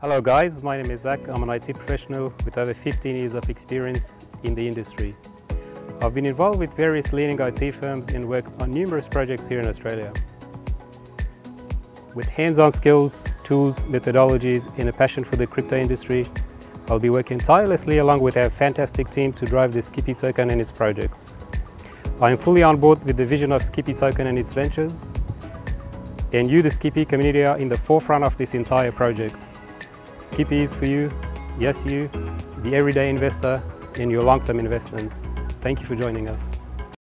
Hello guys, my name is Zak. I'm an IT professional with over 15 years of experience in the industry. I've been involved with various leading IT firms and worked on numerous projects here in Australia. With hands-on skills, tools, methodologies and a passion for the crypto industry, I'll be working tirelessly along with our fantastic team to drive the Skippy token and its projects. I am fully on board with the vision of Skippy token and its ventures, and you, the Skippy community, are in the forefront of this entire project. Skippy is for you, yes you, the everyday investor, in your long-term investments. Thank you for joining us.